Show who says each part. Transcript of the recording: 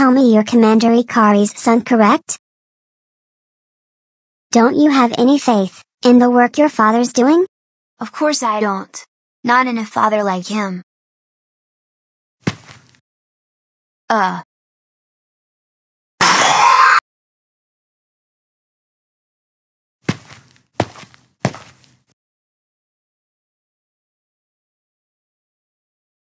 Speaker 1: tell me you're Commander Ikari's son correct? Don't you have any faith, in the work your father's doing?
Speaker 2: Of course I don't. Not in a father like him. Uh.